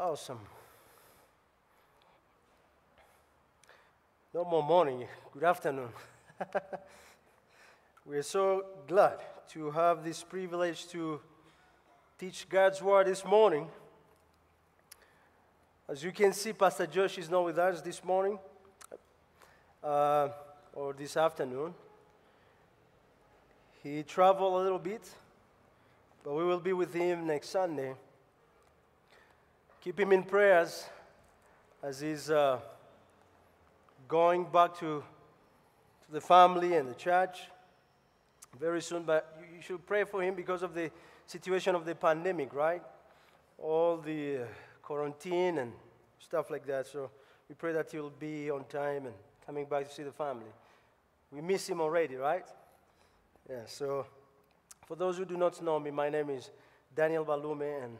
Awesome. No more morning. Good afternoon. we are so glad to have this privilege to teach God's word this morning. As you can see, Pastor Josh is not with us this morning uh, or this afternoon. He traveled a little bit, but we will be with him next Sunday. Keep him in prayers as he's uh, going back to, to the family and the church very soon. But you should pray for him because of the situation of the pandemic, right? All the uh, quarantine and stuff like that. So we pray that he'll be on time and coming back to see the family. We miss him already, right? Yeah, so for those who do not know me, my name is Daniel Balume, and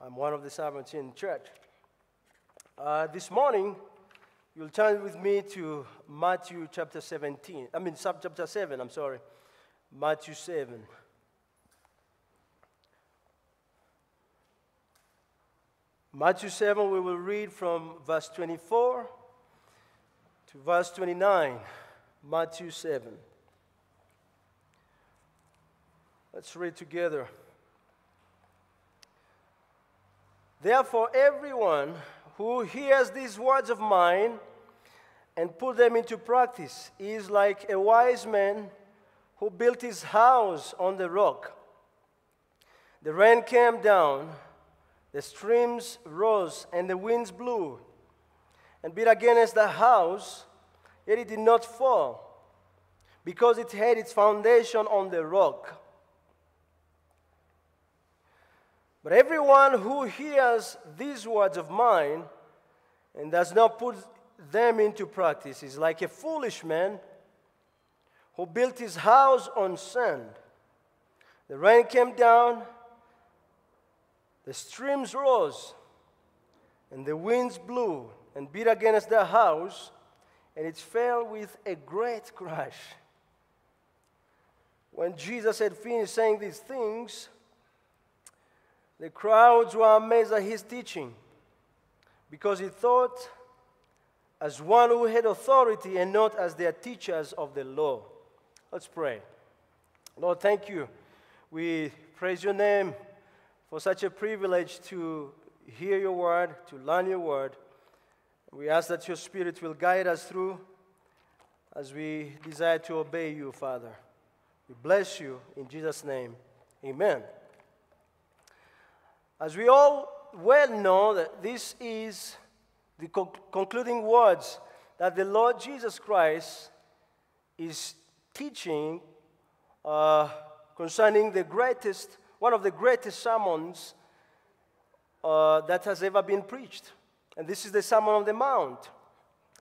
I'm one of the servants in church. Uh, this morning, you'll turn with me to Matthew chapter 17. I mean, sub chapter 7, I'm sorry. Matthew 7. Matthew 7, we will read from verse 24 to verse 29. Matthew 7. Let's read together. Therefore, everyone who hears these words of mine and put them into practice is like a wise man who built his house on the rock. The rain came down, the streams rose, and the winds blew and beat against the house, yet it did not fall, because it had its foundation on the rock. But everyone who hears these words of mine and does not put them into practice is like a foolish man who built his house on sand. The rain came down, the streams rose, and the winds blew and beat against the house, and it fell with a great crash. When Jesus had finished saying these things, the crowds were amazed at his teaching because he thought as one who had authority and not as their teachers of the law. Let's pray. Lord, thank you. We praise your name for such a privilege to hear your word, to learn your word. We ask that your spirit will guide us through as we desire to obey you, Father. We bless you in Jesus' name. Amen. As we all well know, that this is the co- concluding words that the Lord Jesus Christ is teaching uh, concerning the greatest, one of the greatest sermons uh, that has ever been preached. And this is the Sermon on the Mount.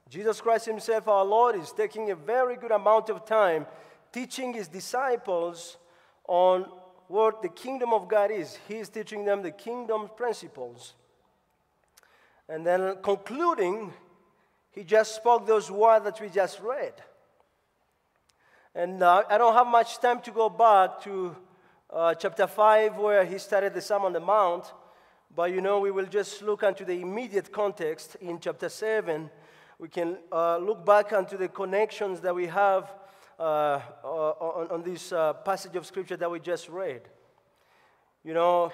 Jesus Christ Himself, our Lord, is taking a very good amount of time teaching His disciples on what the kingdom of God is. He is teaching them the kingdom principles. And then concluding, he just spoke those words that we just read. And uh, I don't have much time to go back to uh, chapter 5 where he started the Sermon on the Mount, but you know, we will just look into the immediate context in chapter 7. We can uh, look back into the connections that we have on, on, this uh, passage of scripture that we just read. You know,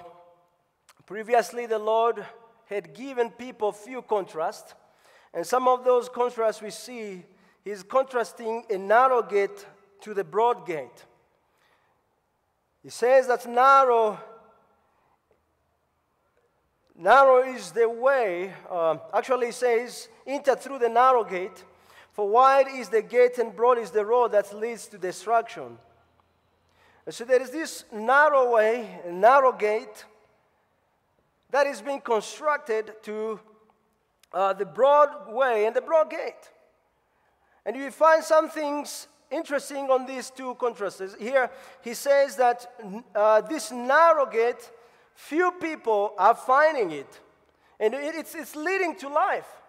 previously the Lord had given people few contrasts, and some of those contrasts we see, He's contrasting a narrow gate to the broad gate. He says that narrow narrow is the way uh, actually he says enter through the narrow gate for wide is the gate and broad is the road that leads to destruction. So there is this narrow way, narrow gate, that is being constructed to uh, the broad way and the broad gate. And you find some things interesting on these two contrasts. Here, he says that uh, this narrow gate, few people are finding it. And it's, it's leading to life.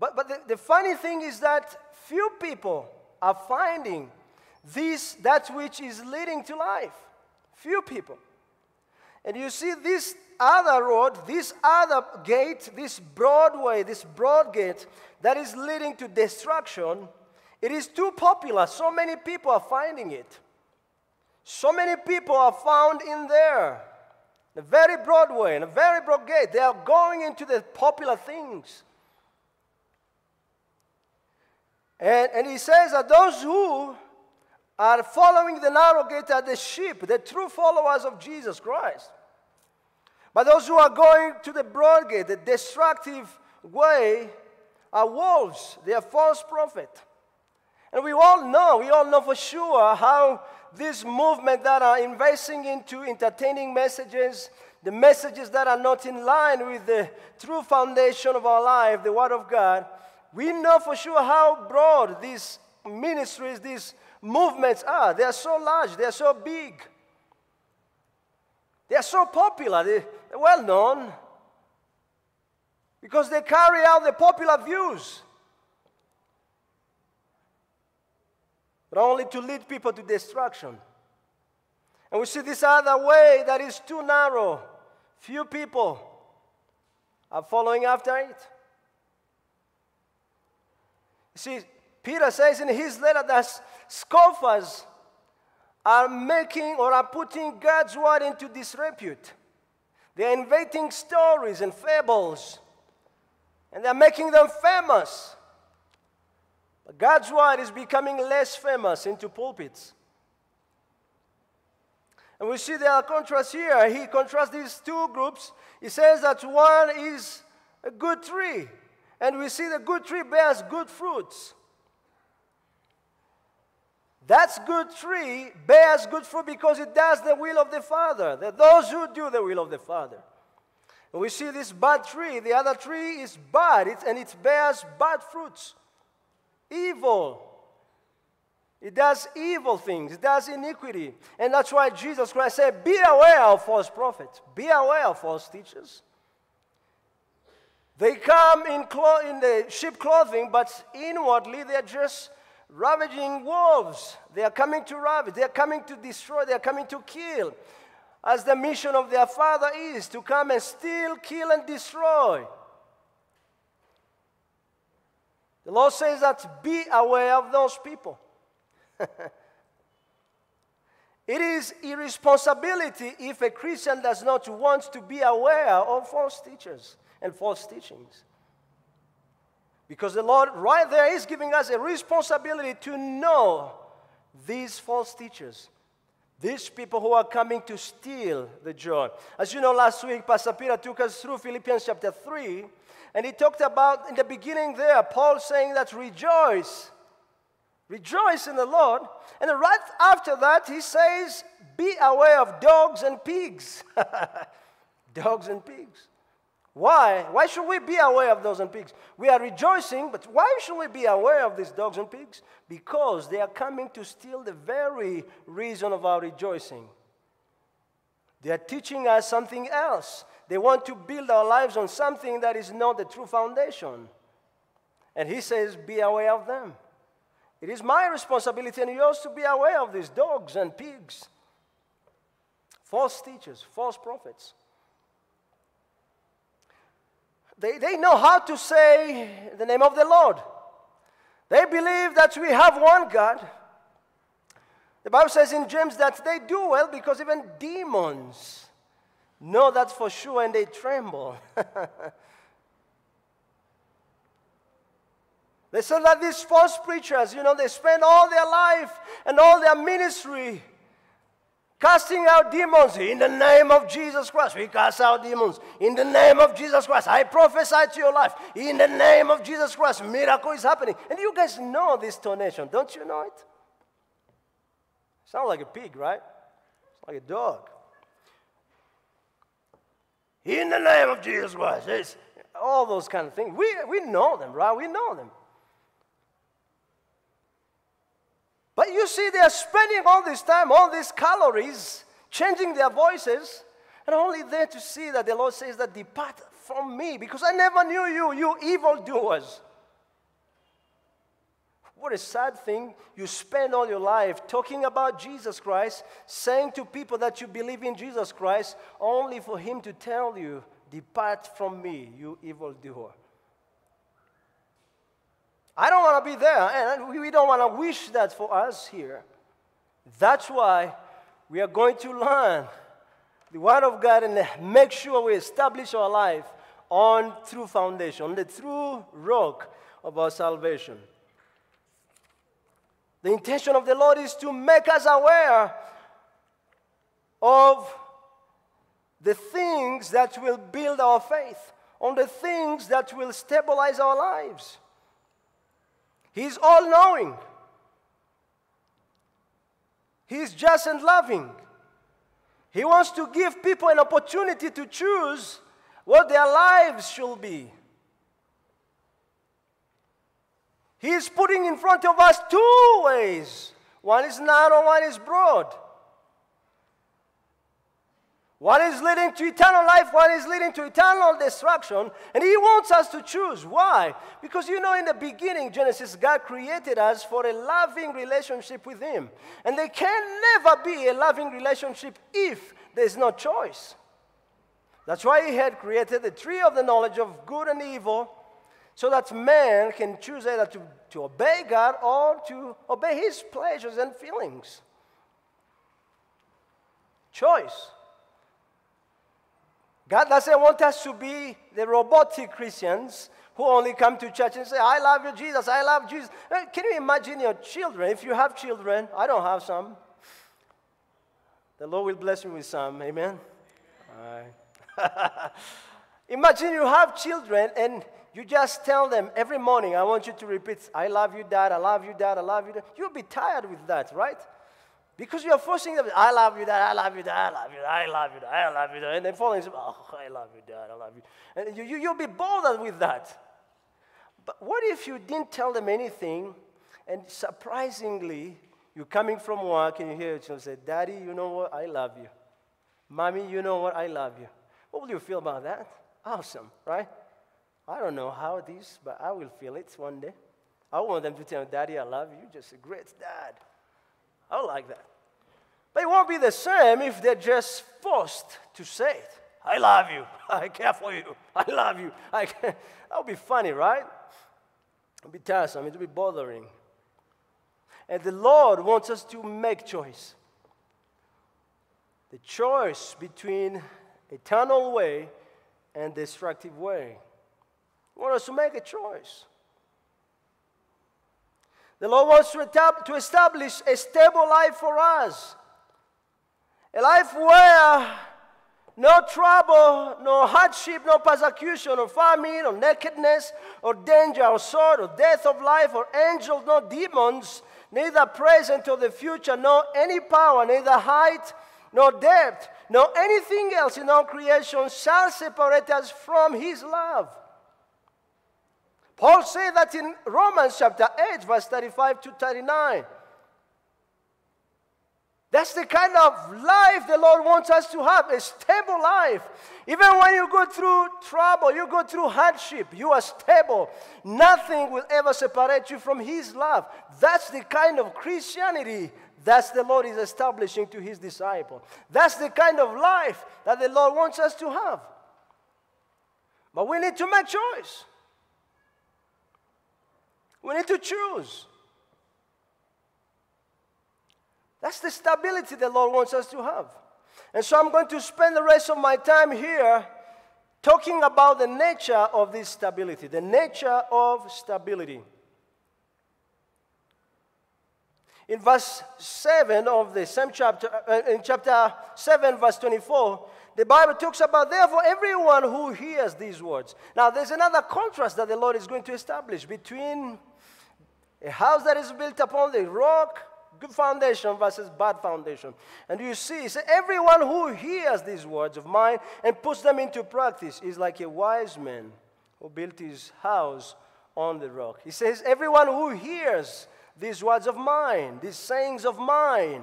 But, but the, the funny thing is that few people are finding this, that which is leading to life. Few people. And you see, this other road, this other gate, this Broadway, this broad gate that is leading to destruction, it is too popular. So many people are finding it. So many people are found in there. A very broad way, and a very broad gate. They are going into the popular things. And, and he says that those who are following the narrow gate are the sheep, the true followers of Jesus Christ. But those who are going to the broad gate, the destructive way, are wolves. They are false prophets. And we all know, we all know for sure how this movement that are investing into entertaining messages, the messages that are not in line with the true foundation of our life, the Word of God, we know for sure how broad these ministries, these movements are. They are so large, they are so big, they are so popular, they're well known because they carry out the popular views. But only to lead people to destruction. And we see this other way that is too narrow. Few people are following after it. See, Peter says in his letter that scoffers are making or are putting God's word into disrepute. They are inventing stories and fables, and they're making them famous. But God's word is becoming less famous into pulpits. And we see there are contrasts here. He contrasts these two groups. He says that one is a good tree, and we see the good tree bears good fruits. That good tree bears good fruit because it does the will of the Father. That those who do the will of the Father. And we see this bad tree. The other tree is bad, it's, and it bears bad fruits. Evil. It does evil things. It does iniquity. And that's why Jesus Christ said, Be aware of false prophets. Be aware of false teachers. They come in, clo- in the sheep clothing, but inwardly they're just ravaging wolves. They are coming to ravage. They are coming to destroy. They are coming to kill. As the mission of their father is to come and steal, kill, and destroy. The Lord says that be aware of those people. it is irresponsibility if a Christian does not want to be aware of false teachers and false teachings. Because the Lord, right there, is giving us a responsibility to know these false teachers, these people who are coming to steal the joy. As you know, last week, Pastor Peter took us through Philippians chapter 3, and he talked about in the beginning there, Paul saying that rejoice, rejoice in the Lord. And right after that, he says, be aware of dogs and pigs. dogs and pigs. Why? Why should we be aware of dogs and pigs? We are rejoicing, but why should we be aware of these dogs and pigs? Because they are coming to steal the very reason of our rejoicing. They are teaching us something else. They want to build our lives on something that is not the true foundation. And he says, Be aware of them. It is my responsibility and yours to be aware of these dogs and pigs, false teachers, false prophets. They, they know how to say the name of the Lord. They believe that we have one God. The Bible says in James that they do well because even demons know that for sure and they tremble. they say that these false preachers, you know, they spend all their life and all their ministry Casting out demons in the name of Jesus Christ. We cast out demons in the name of Jesus Christ. I prophesy to your life in the name of Jesus Christ. Miracle is happening. And you guys know this tonation, don't you know it? Sounds like a pig, right? It's like a dog. In the name of Jesus Christ. It's all those kind of things. We, we know them, right? We know them. But you see, they are spending all this time, all these calories, changing their voices, and only there to see that the Lord says that depart from me because I never knew you, you evildoers. What a sad thing. You spend all your life talking about Jesus Christ, saying to people that you believe in Jesus Christ, only for Him to tell you, Depart from me, you evildoer. I don't want to be there, and we don't want to wish that for us here. That's why we are going to learn the Word of God and make sure we establish our life on true foundation, on the true rock of our salvation. The intention of the Lord is to make us aware of the things that will build our faith, on the things that will stabilize our lives. He's all knowing, He's just and loving. He wants to give people an opportunity to choose what their lives should be. He is putting in front of us two ways one is narrow, one is broad. One is leading to eternal life, one is leading to eternal destruction. And He wants us to choose. Why? Because you know, in the beginning, Genesis, God created us for a loving relationship with Him. And there can never be a loving relationship if there's no choice. That's why He had created the tree of the knowledge of good and evil so that man can choose either to, to obey God or to obey His pleasures and feelings. Choice. God doesn't want us to be the robotic Christians who only come to church and say, I love you, Jesus, I love Jesus. Uh, can you imagine your children? If you have children, I don't have some. The Lord will bless me with some. Amen? Right. imagine you have children and you just tell them every morning, I want you to repeat, I love you, Dad, I love you, Dad, I love you, Dad. You'll be tired with that, right? Because you're forcing them, I love you, dad, I love you, dad, I love you, I love you, I love you, dad. And then falling, oh, I love you, dad, I love you. And you, you, you'll be bothered with that. But what if you didn't tell them anything, and surprisingly, you're coming from work and you hear your say, Daddy, you know what? I love you. Mommy, you know what? I love you. What will you feel about that? Awesome, right? I don't know how it is, but I will feel it one day. I want them to tell Daddy, I love you. Just a great dad. I like that. But it won't be the same if they're just forced to say it. I love you. I care for you. I love you. I that would be funny, right? It would be tiresome. It would be bothering. And the Lord wants us to make choice. The choice between eternal way and destructive way. He wants us to make a choice. The Lord wants to establish a stable life for us. A life where no trouble, no hardship, no persecution, or famine, or nakedness, or danger, or sword, or death of life, or angels, no demons, neither present or the future, nor any power, neither height, nor depth, nor anything else in all creation shall separate us from His love. Paul said that in Romans chapter 8, verse 35 to 39. That's the kind of life the Lord wants us to have a stable life. Even when you go through trouble, you go through hardship, you are stable. Nothing will ever separate you from His love. That's the kind of Christianity that the Lord is establishing to His disciple. That's the kind of life that the Lord wants us to have. But we need to make choice. We need to choose. That's the stability the Lord wants us to have. And so I'm going to spend the rest of my time here talking about the nature of this stability, the nature of stability. In verse 7 of the same chapter, uh, in chapter 7, verse 24, the Bible talks about, therefore, everyone who hears these words. Now, there's another contrast that the Lord is going to establish between a house that is built upon the rock, good foundation versus bad foundation. And you see, so everyone who hears these words of mine and puts them into practice is like a wise man who built his house on the rock. He says, everyone who hears these words of mine, these sayings of mine.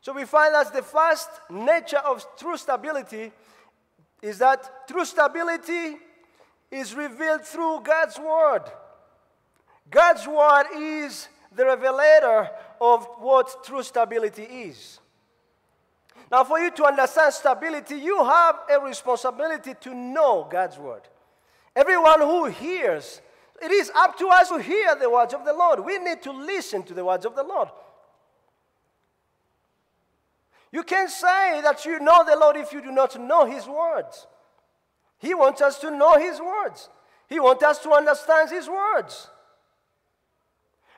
So we find that the first nature of true stability is that true stability is revealed through God's word. God's word is the revelator of what true stability is. Now, for you to understand stability, you have a responsibility to know God's word. Everyone who hears, it is up to us to hear the words of the Lord. We need to listen to the words of the Lord. You can't say that you know the Lord if you do not know His words. He wants us to know His words, He wants us to understand His words.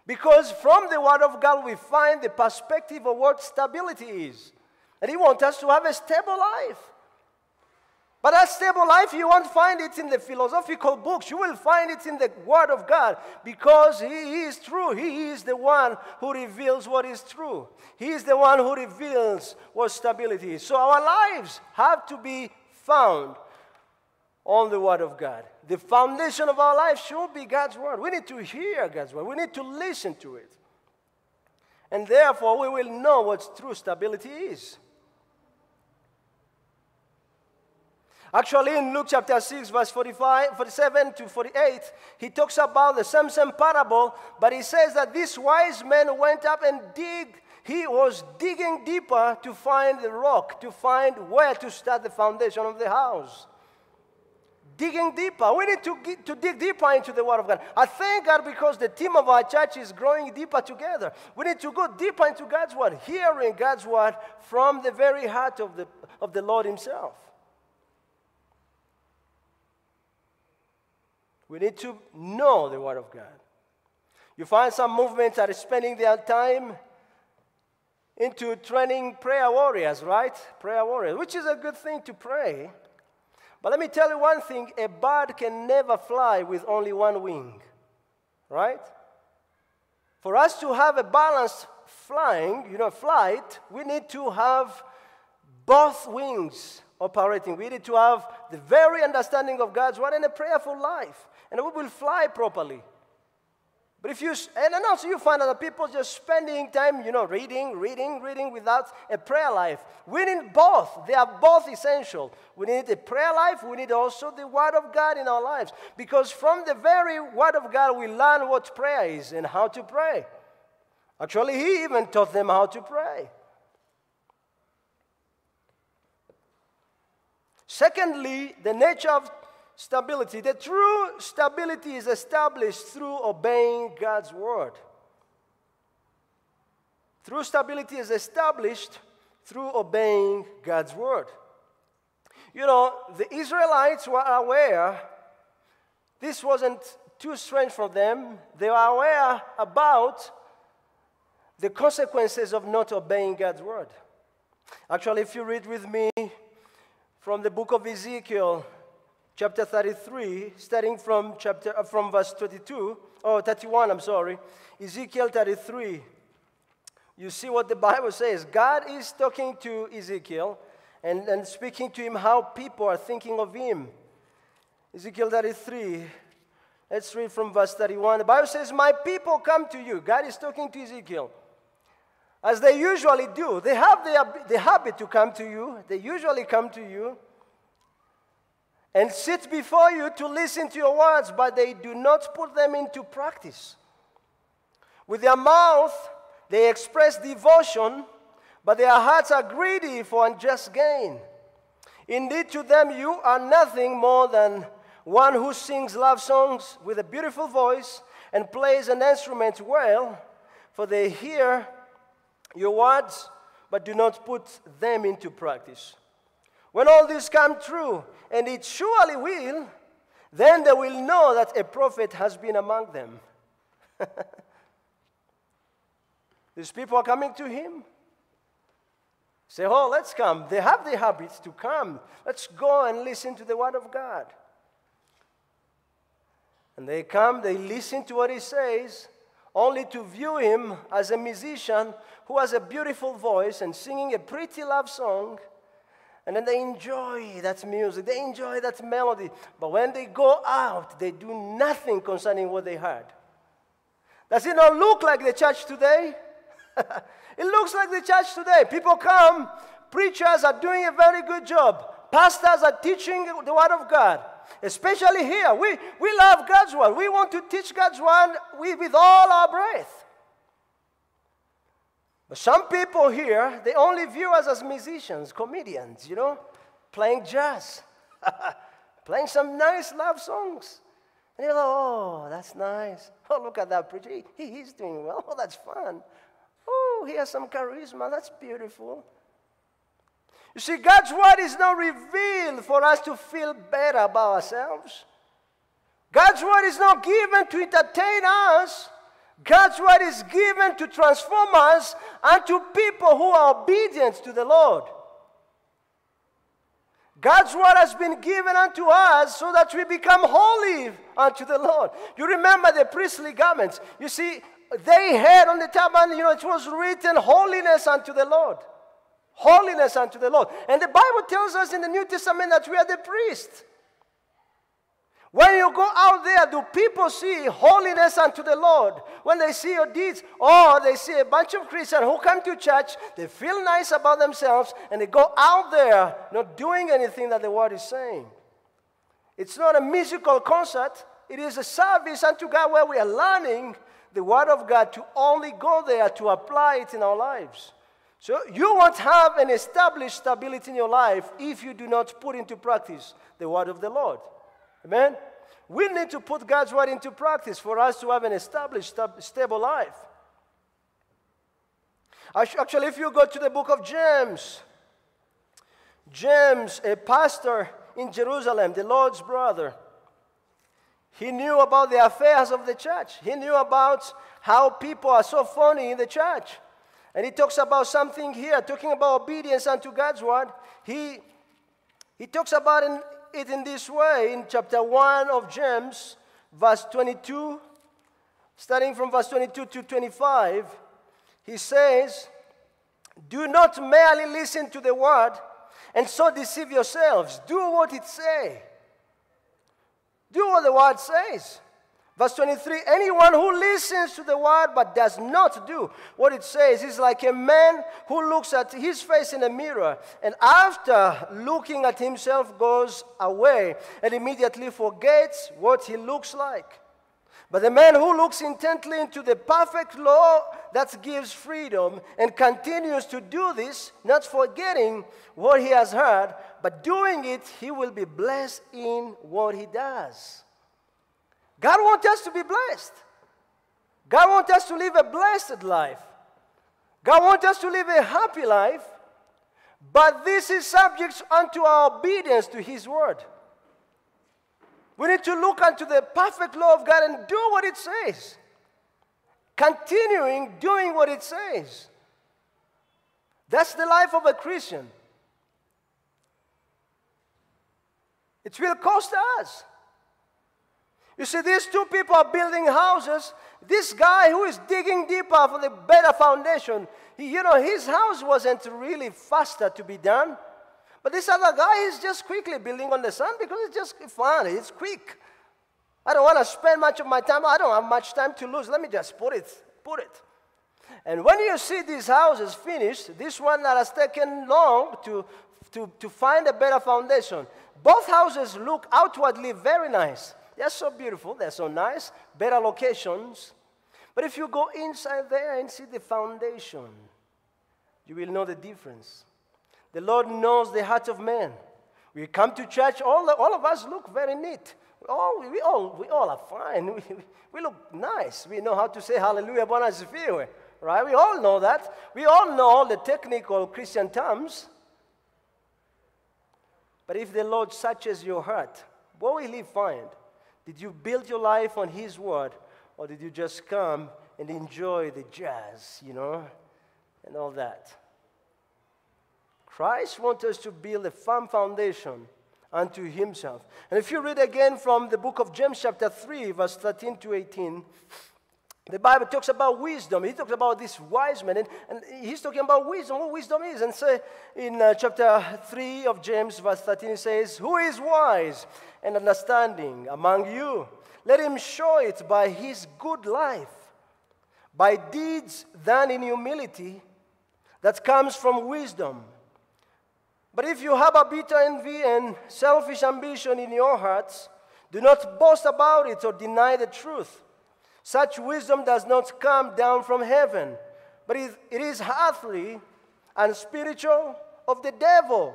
Because from the Word of God, we find the perspective of what stability is. And He wants us to have a stable life. But that stable life, you won't find it in the philosophical books. You will find it in the Word of God because He is true. He is the one who reveals what is true. He is the one who reveals what stability is. So our lives have to be found on the Word of God. The foundation of our life should be God's Word. We need to hear God's Word, we need to listen to it. And therefore, we will know what true stability is. Actually, in Luke chapter 6, verse 45, 47 to 48, he talks about the Samson parable, but he says that this wise man went up and dig. He was digging deeper to find the rock, to find where to start the foundation of the house. Digging deeper. We need to, get, to dig deeper into the Word of God. I thank God because the team of our church is growing deeper together. We need to go deeper into God's Word, hearing God's Word from the very heart of the, of the Lord Himself. We need to know the Word of God. You find some movements that are spending their time into training prayer warriors, right? Prayer warriors, which is a good thing to pray. But let me tell you one thing a bird can never fly with only one wing, right? For us to have a balanced flying, you know, flight, we need to have both wings operating. We need to have the very understanding of God's word and a prayerful life and we will fly properly. But if you, and then also you find other people just spending time, you know, reading, reading, reading without a prayer life. We need both. They are both essential. We need a prayer life. We need also the Word of God in our lives. Because from the very Word of God, we learn what prayer is and how to pray. Actually, He even taught them how to pray. Secondly, the nature of stability. The true stability is established through obeying God's word. True stability is established through obeying God's word. You know, the Israelites were aware, this wasn't too strange for them. They were aware about the consequences of not obeying God's word. Actually, if you read with me from the book of Ezekiel, chapter 33, starting from, chapter, uh, from verse 22, oh, 31, I'm sorry, Ezekiel 33. You see what the Bible says. God is talking to Ezekiel and, and speaking to him how people are thinking of him. Ezekiel 33, let's read from verse 31. The Bible says, My people come to you. God is talking to Ezekiel. As they usually do, they have the, the habit to come to you. They usually come to you and sit before you to listen to your words, but they do not put them into practice. With their mouth, they express devotion, but their hearts are greedy for unjust gain. Indeed, to them, you are nothing more than one who sings love songs with a beautiful voice and plays an instrument well, for they hear your words, but do not put them into practice. When all this come true, and it surely will, then they will know that a prophet has been among them. These people are coming to him. Say, oh, let's come. They have the habits to come. Let's go and listen to the word of God. And they come, they listen to what he says, only to view him as a musician who has a beautiful voice and singing a pretty love song and then they enjoy that music, they enjoy that melody. But when they go out, they do nothing concerning what they heard. Does it not look like the church today? it looks like the church today. People come, preachers are doing a very good job, pastors are teaching the Word of God. Especially here. We, we love God's word. We want to teach God's word with, with all our breath. But some people here, they only view us as musicians, comedians, you know, playing jazz, playing some nice love songs. And you're like, oh, that's nice. Oh, look at that preacher. He, he's doing well. Oh, that's fun. Oh, he has some charisma. That's beautiful. You see, God's word is not revealed for us to feel better about ourselves. God's word is not given to entertain us. God's word is given to transform us unto people who are obedient to the Lord. God's word has been given unto us so that we become holy unto the Lord. You remember the priestly garments. You see, they had on the tabernacle, you know, it was written holiness unto the Lord. Holiness unto the Lord. And the Bible tells us in the New Testament that we are the priests. When you go out there, do people see holiness unto the Lord? When they see your deeds, or they see a bunch of Christians who come to church, they feel nice about themselves, and they go out there not doing anything that the word is saying. It's not a musical concert, it is a service unto God where we are learning the word of God to only go there to apply it in our lives. So you won't have an established stability in your life if you do not put into practice the word of the Lord. Amen? We need to put God's word into practice for us to have an established, stable life. Actually, if you go to the book of James, James, a pastor in Jerusalem, the Lord's brother, he knew about the affairs of the church. He knew about how people are so funny in the church. And he talks about something here, talking about obedience unto God's word. He, he talks about it in this way in chapter 1 of James, verse 22, starting from verse 22 to 25. He says, Do not merely listen to the word and so deceive yourselves. Do what it says. Do what the word says. Verse 23 Anyone who listens to the word but does not do what it says is like a man who looks at his face in a mirror and after looking at himself goes away and immediately forgets what he looks like. But the man who looks intently into the perfect law that gives freedom and continues to do this, not forgetting what he has heard, but doing it, he will be blessed in what he does. God wants us to be blessed. God wants us to live a blessed life. God wants us to live a happy life. But this is subject unto our obedience to His word. We need to look unto the perfect law of God and do what it says. Continuing doing what it says. That's the life of a Christian. It will cost us. You see, these two people are building houses. This guy who is digging deeper for the better foundation, he, you know, his house wasn't really faster to be done. But this other guy is just quickly building on the sand because it's just fun, it's quick. I don't want to spend much of my time. I don't have much time to lose. Let me just put it, put it. And when you see these houses finished, this one that has taken long to, to, to find a better foundation, both houses look outwardly very nice. They're so beautiful, they're so nice, better locations. But if you go inside there and see the foundation, you will know the difference. The Lord knows the heart of man. We come to church, all, all of us look very neat. Oh, we, all, we all are fine. We, we look nice. We know how to say hallelujah, Bwana asifiwe. Right? We all know that. We all know all the technical Christian terms. But if the Lord searches your heart, what will He find? Did you build your life on His word, or did you just come and enjoy the jazz, you know, and all that? Christ wants us to build a firm foundation unto Himself. And if you read again from the book of James, chapter 3, verse 13 to 18, the Bible talks about wisdom. He talks about this wise man, and, and he's talking about wisdom, what wisdom is. And so in uh, chapter 3 of James, verse 13, he says, Who is wise and understanding among you? Let him show it by his good life, by deeds done in humility that comes from wisdom. But if you have a bitter envy and selfish ambition in your hearts, do not boast about it or deny the truth. Such wisdom does not come down from heaven, but it is earthly and spiritual of the devil.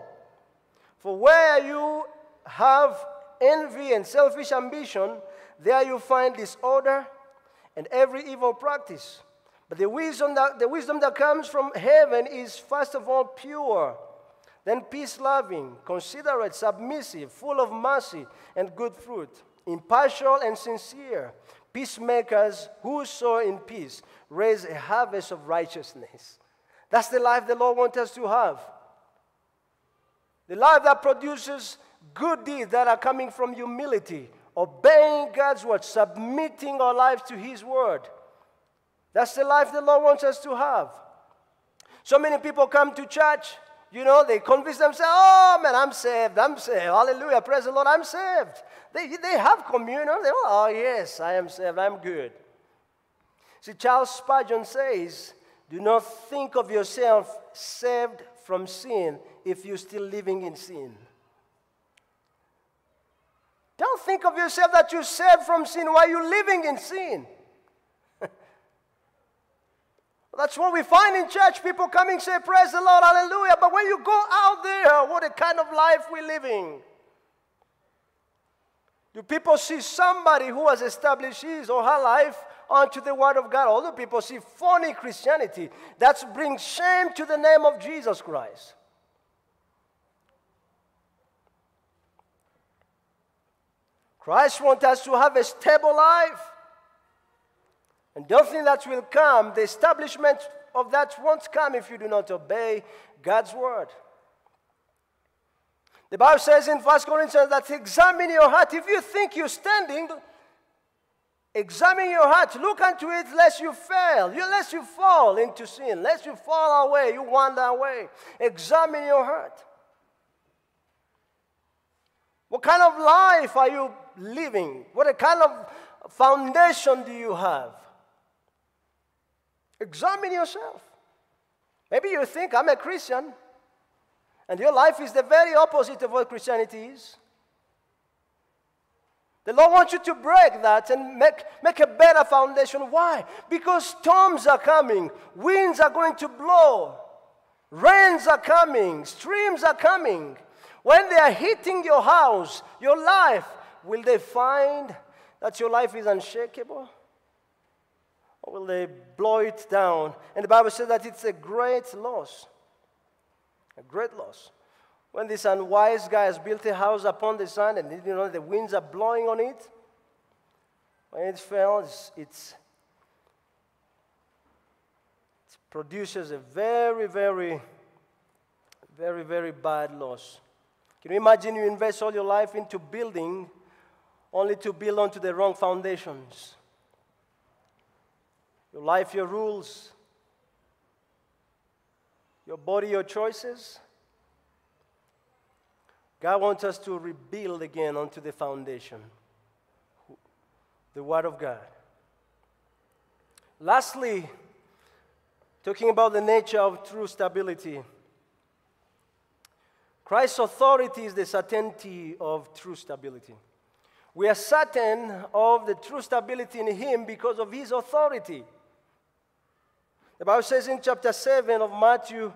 For where you have envy and selfish ambition, there you find disorder and every evil practice. But the wisdom that, the wisdom that comes from heaven is first of all pure, then peace loving, considerate, submissive, full of mercy and good fruit, impartial and sincere, peacemakers who sow in peace raise a harvest of righteousness. That's the life the Lord wants us to have. The life that produces good deeds that are coming from humility, obeying God's word, submitting our lives to His word. That's the life the Lord wants us to have. So many people come to church, you know, they convince themselves, oh man, I'm saved, I'm saved. Hallelujah, praise the Lord, I'm saved. They, they have communion. They, oh, yes, I am saved, I'm good. See, Charles Spurgeon says, do not think of yourself saved from sin if you're still living in sin. Don't think of yourself that you're saved from sin while you're living in sin. That's what we find in church. People coming say, Praise the Lord, hallelujah. But when you go out there, what a kind of life we're living. Do people see somebody who has established his or her life onto the Word of God? Other people see phony Christianity that brings shame to the name of Jesus Christ. Christ wants us to have a stable life. And don't think that will come. The establishment of that won't come if you do not obey God's word. The Bible says in 1 Corinthians that examine your heart. If you think you're standing, examine your heart. Look unto it lest you fail, lest you fall into sin, lest you fall away, you wander away. Examine your heart. What kind of life are you living? What kind of foundation do you have? Examine yourself. Maybe you think, I'm a Christian, and your life is the very opposite of what Christianity is. The Lord wants you to break that and make, make a better foundation. Why? Because storms are coming, winds are going to blow, rains are coming, streams are coming. When they are hitting your house, your life, will they find that your life is unshakable? Or will they blow it down? And the Bible says that it's a great loss. A great loss. When this unwise guy has built a house upon the sand and you know the winds are blowing on it, when it fails, it's, it produces a very, very, very, very bad loss. Can you imagine you invest all your life into building only to build onto the wrong foundations? Your life, your rules, your body, your choices. God wants us to rebuild again onto the foundation the Word of God. Lastly, talking about the nature of true stability. Christ's authority is the certainty of true stability. We are certain of the true stability in Him because of His authority. The Bible says in chapter 7 of Matthew,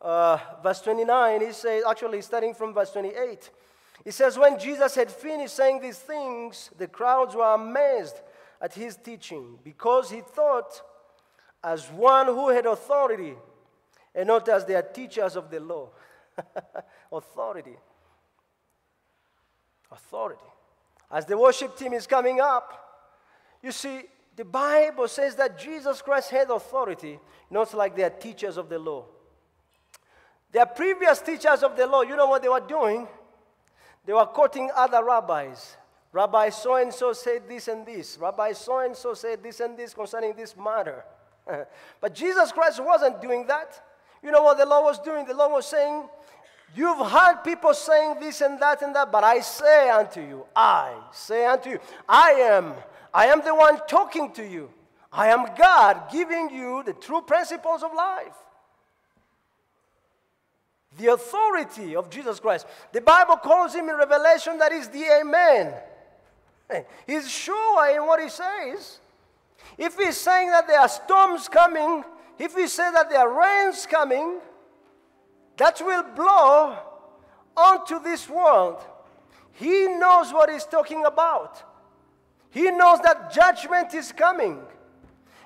uh, verse 29, he says, actually starting from verse 28, he says, When Jesus had finished saying these things, the crowds were amazed at his teaching because he thought as one who had authority and not as their teachers of the law. authority. Authority. As the worship team is coming up, you see, the Bible says that Jesus Christ had authority, not like their teachers of the law. Their previous teachers of the law, you know what they were doing? They were quoting other rabbis. Rabbi so and so said this and this. Rabbi so and so said this and this concerning this matter. but Jesus Christ wasn't doing that. You know what the law was doing? The law was saying, You've heard people saying this and that and that, but I say unto you, I say unto you, I am, I am the one talking to you. I am God giving you the true principles of life. the authority of Jesus Christ. The Bible calls him in Revelation that is the Amen. He's sure in what he says. If he's saying that there are storms coming, if he says that there are rains coming, that will blow onto this world, he knows what he's talking about. He knows that judgment is coming.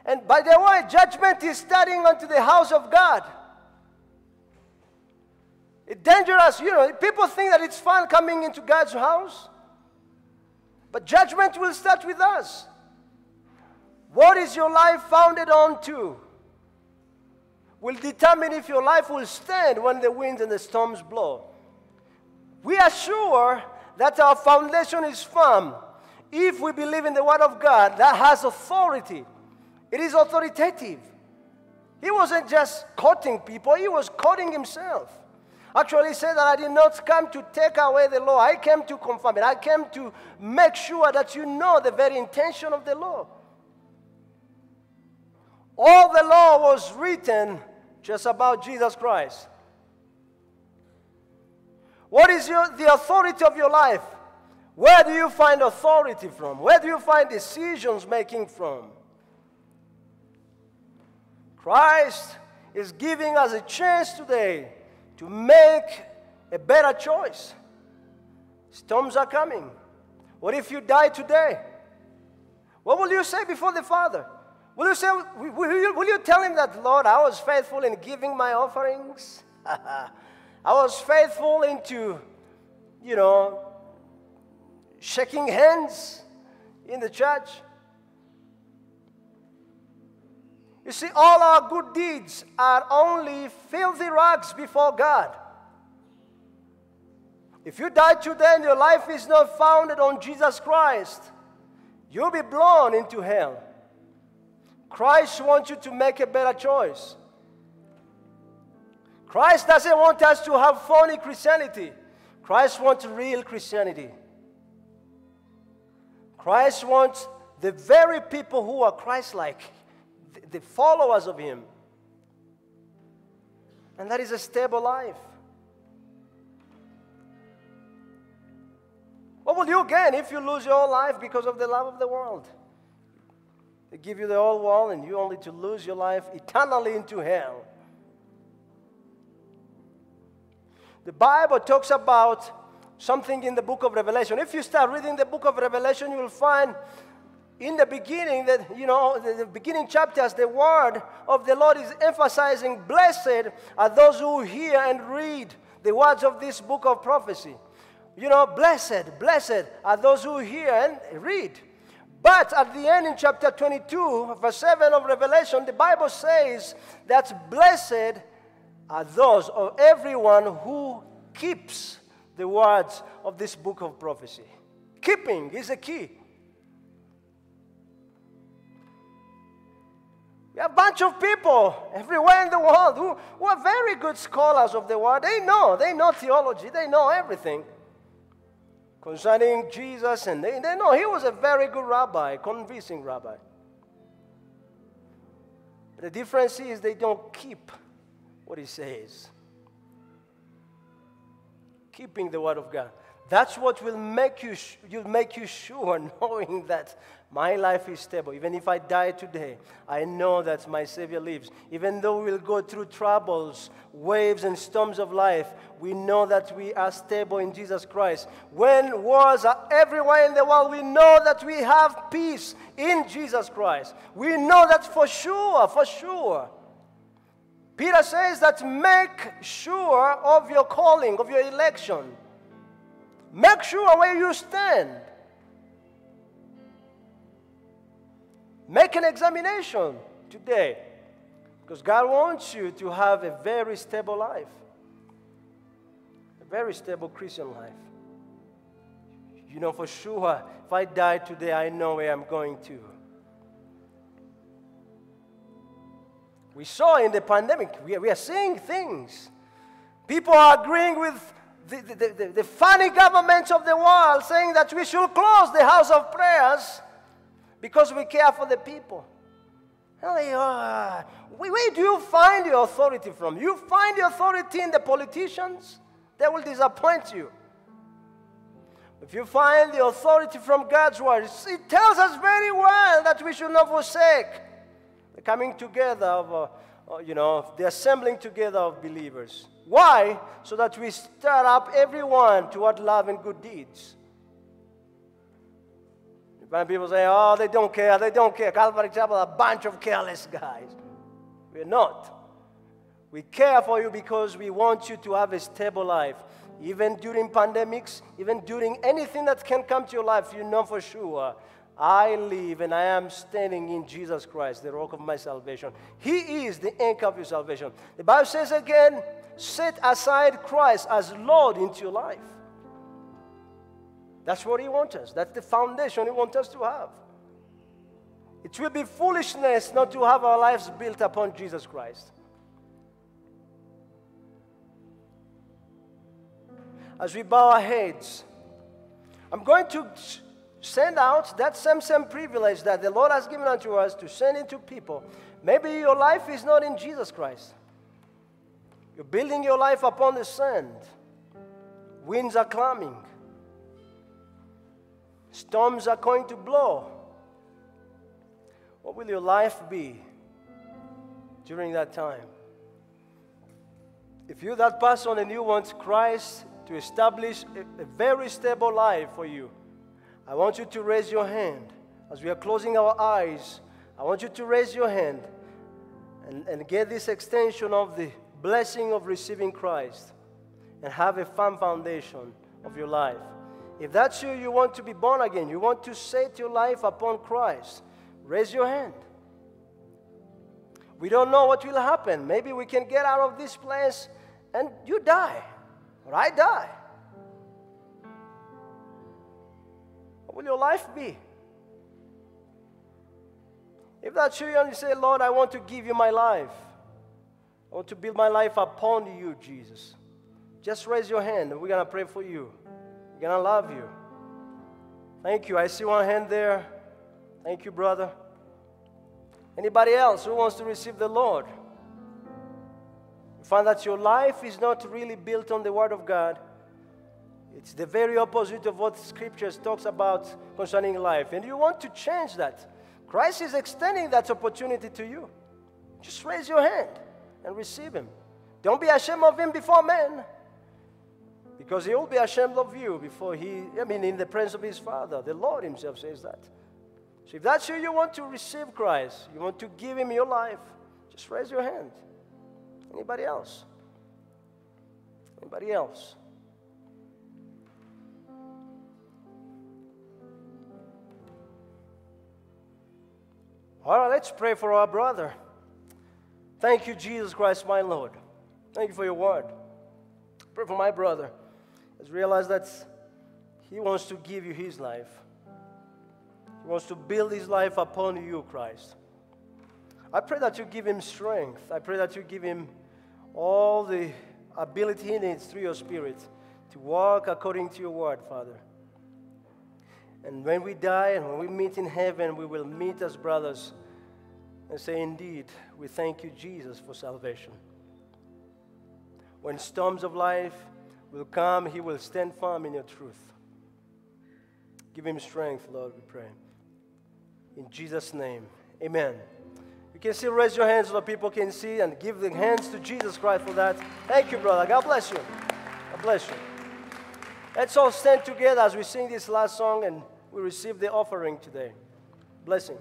And by the way, judgment is starting onto the house of God. It's dangerous, you know. People think that it's fun coming into God's house. But judgment will start with us. What is your life founded on to? Will determine if your life will stand when the winds and the storms blow. We are sure that our foundation is firm if we believe in the Word of God that has authority. It is authoritative. He wasn't just quoting people, he was quoting himself. Actually, he said that I did not come to take away the law, I came to confirm it. I came to make sure that you know the very intention of the law. All the law was written just about Jesus Christ. What is your, the authority of your life? Where do you find authority from? Where do you find decisions making from? Christ is giving us a chance today to make a better choice. Storms are coming. What if you die today? What will you say before the Father? Will you, say, will you, will you tell him that, Lord, I was faithful in giving my offerings? I was faithful into, you know, shaking hands in the church. You see, all our good deeds are only filthy rags before God. If you die today and your life is not founded on Jesus Christ, you'll be blown into hell. Christ wants you to make a better choice. Christ doesn't want us to have phony Christianity. Christ wants real Christianity. Christ wants the very people who are Christ like the followers of Him. And that is a stable life. What will you gain if you lose your life because of the love of the world? They give you the whole world and you only to lose your life eternally into hell. The Bible talks about something in the book of Revelation. If you start reading the book of Revelation, you will find in the beginning, that you know, the, the, beginning chapters, the word of the Lord is emphasizing, blessed are those who hear and read the words of this book of prophecy. You know, blessed, blessed are those who hear and read. But at the end, in chapter 22, verse 7 of Revelation, the Bible says that blessed are those or everyone who keeps the words of this book of prophecy. Keeping is a key. We have a bunch of people everywhere in the world who, who are very good scholars of the word. They know, they know theology, they know everything concerning Jesus, and they, they know he was a very good rabbi, convincing rabbi. But the difference is they don't keep what he says. Keeping the word of God. That's what will make you, will make you sure, knowing that my life is stable. Even if I die today, I know that my Savior lives. Even though we'll go through troubles, waves, and storms of life, we know that we are stable in Jesus Christ. When wars are everywhere in the world, we know that we have peace in Jesus Christ. We know that for sure, for sure. Peter says that make sure of your calling, of your election. Make sure where you stand. Make an examination today because God wants you to have a very stable life, a very stable Christian life. You know, for sure, if I die today, I know where I'm going to. We saw in the pandemic, we are, we are seeing things. People are agreeing with the, the, the, the funny governments of the world saying that we should close the house of prayers because we care for the people. Where do you find your authority from? You find your authority in the politicians, they will disappoint you. If you find the authority from God's word, it tells us very well that we should not forsake the coming together of, uh, uh, you know, the assembling together of believers. Why? So that we stir up everyone toward love and good deeds. When people say, oh, they don't care, they don't care. Calvary Chapel, a bunch of careless guys. We're not. We care for you because we want you to have a stable life. Even during pandemics, even during anything that can come to your life, you know for sure I live and I am standing in Jesus Christ, the rock of my salvation. He is the anchor of your salvation. The Bible says again, set aside Christ as Lord into your life. That's what He wants us. That's the foundation He wants us to have. It will be foolishness not to have our lives built upon Jesus Christ. As we bow our heads, I'm going to send out that same, same privilege that the Lord has given unto us to send into people. Maybe your life is not in Jesus Christ. You're building your life upon the sand. Winds are coming. Storms are going to blow. What will your life be during that time? If you're that person and you want Christ to establish a, a very stable life for you, I want you to raise your hand. As we are closing our eyes, I want you to raise your hand and, and get this extension of the blessing of receiving Christ and have a firm foundation of your life. If that's you, you want to be born again, you want to set your life upon Christ, raise your hand. We don't know what will happen. Maybe we can get out of this place and you die, or I die. Will your life be? If that's you you say, Lord, I want to give you my life, I want to build my life upon you, Jesus, just raise your hand and we're going to pray for you. We're going to love you. Thank you. I see one hand there. Thank you, brother. Anybody else who wants to receive the Lord? You find that your life is not really built on the Word of God it's the very opposite of what scriptures talks about concerning life. And you want to change that. Christ is extending that opportunity to you. Just raise your hand and receive him. Don't be ashamed of him before men. Because he will be ashamed of you before he, I mean, in the presence of his Father. The Lord himself says that. So if that's you, you want to receive Christ, you want to give him your life, just raise your hand. Anybody else? Anybody else? All right, let's pray for our brother. Thank you, Jesus Christ, my Lord. Thank you for your word. Pray for my brother. Let's realize that he wants to give you his life. He wants to build his life upon you, Christ. I pray that you give him strength. I pray that you give him all the ability he needs through your Spirit to walk according to your word, Father. And when we die and when we meet in heaven, we will meet as brothers and say, Indeed, we thank you, Jesus, for salvation. When storms of life will come, he will stand firm in your truth. Give him strength, Lord, we pray. In Jesus' name, amen. You can still raise your hands so that people can see and give the hands to Jesus Christ for that. Thank you, brother. God bless you. God bless you. Let's all stand together as we sing this last song and we receive the offering today. Blessings.